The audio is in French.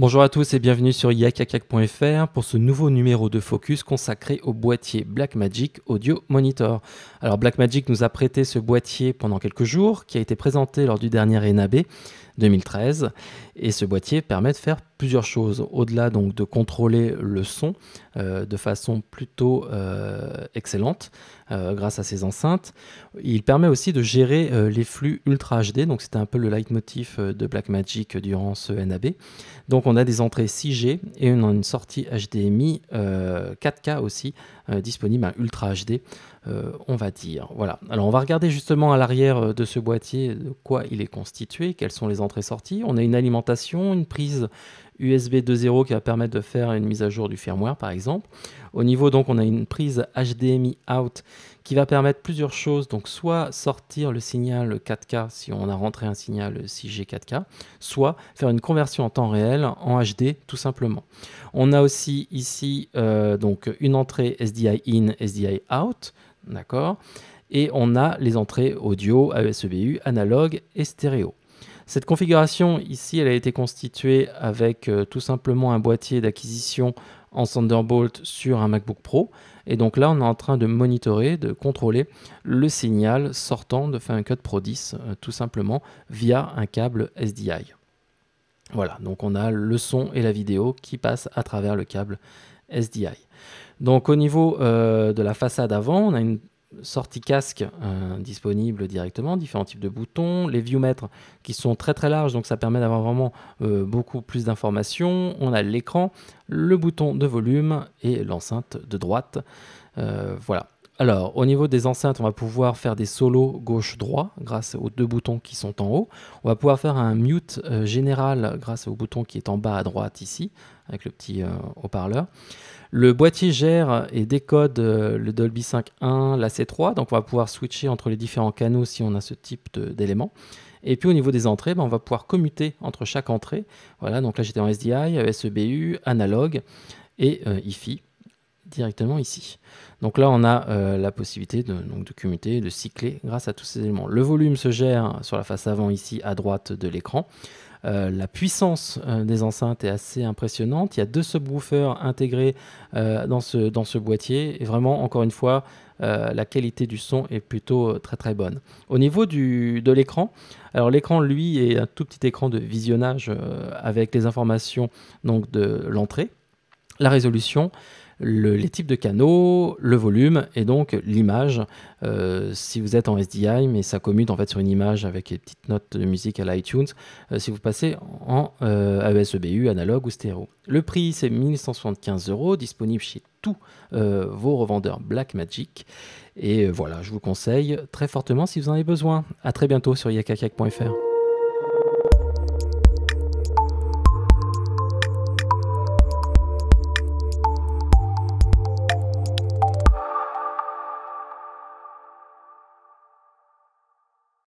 Bonjour à tous et bienvenue sur yakakak.fr pour ce nouveau numéro de Focus consacré au boîtier Blackmagic Audio Monitor. Alors Blackmagic nous a prêté ce boîtier pendant quelques jours qui a été présenté lors du dernier NAB 2013 et ce boîtier permet de faire plusieurs choses au-delà donc de contrôler le son euh, de façon plutôt euh, excellente euh, grâce à ses enceintes. Il permet aussi de gérer les flux Ultra HD donc c'était un peu le leitmotiv de Blackmagic durant ce NAB. Donc on a des entrées 6G et a une sortie HDMI 4K aussi disponible à Ultra HD on va dire. Voilà. Alors on va regarder justement à l'arrière de ce boîtier de quoi il est constitué, quelles sont les entrées-sorties. On a une alimentation, une prise USB 2.0 qui va permettre de faire une mise à jour du firmware par exemple. Au niveau donc on a une prise HDMI out qui va permettre plusieurs choses, donc soit sortir le signal 4K si on a rentré un signal 6G 4K, soit faire une conversion en temps réel en HD tout simplement. On a aussi ici euh, donc une entrée SDI in, SDI out, d'accord, et on a les entrées audio, AES-EBU, analogue et stéréo. Cette configuration ici, elle a été constituée avec euh, tout simplement un boîtier d'acquisition en Thunderbolt sur un MacBook Pro. Et donc là, on est en train de monitorer, de contrôler le signal sortant de Final Cut Pro 10, euh, tout simplement via un câble SDI. Voilà, donc on a le son et la vidéo qui passent à travers le câble SDI. Donc au niveau euh, de la façade avant, on a une sortie casque euh, disponible directement, différents types de boutons, les viewmètres qui sont très très larges, donc ça permet d'avoir vraiment euh, beaucoup plus d'informations. On a l'écran, le bouton de volume et l'enceinte de droite. Euh, voilà. Alors, au niveau des enceintes, on va pouvoir faire des solos gauche-droit grâce aux deux boutons qui sont en haut. On va pouvoir faire un mute général grâce au bouton qui est en bas à droite ici, avec le petit haut-parleur. Le boîtier gère et décode euh, le Dolby 5.1, la C3, donc on va pouvoir switcher entre les différents canaux si on a ce type d'éléments. Et puis au niveau des entrées, ben, on va pouvoir commuter entre chaque entrée. Voilà, donc là j'étais en SDI, SEBU, analogue et euh, IFI directement ici. Donc là, on a euh, la possibilité de, donc, de commuter, de cycler grâce à tous ces éléments. Le volume se gère sur la face avant ici à droite de l'écran. Euh, la puissance euh, des enceintes est assez impressionnante. Il y a deux subwoofers intégrés dans, ce, dans ce boîtier. Et vraiment, encore une fois, la qualité du son est plutôt très très bonne. Au niveau du, de l'écran, alors l'écran lui est un tout petit écran de visionnage avec les informations donc de l'entrée, la résolution, les types de canaux, le volume et donc l'image. Euh, si vous êtes en SDI, mais ça commute en fait sur une image avec les petites notes de musique à l'iTunes, euh, si vous passez en euh, AES-EBU, analogue ou stéréo. Le prix c'est 1175 euros, disponible chez tous vos revendeurs Blackmagic. Et voilà, je vous conseille très fortement si vous en avez besoin. A très bientôt sur yakakak.fr.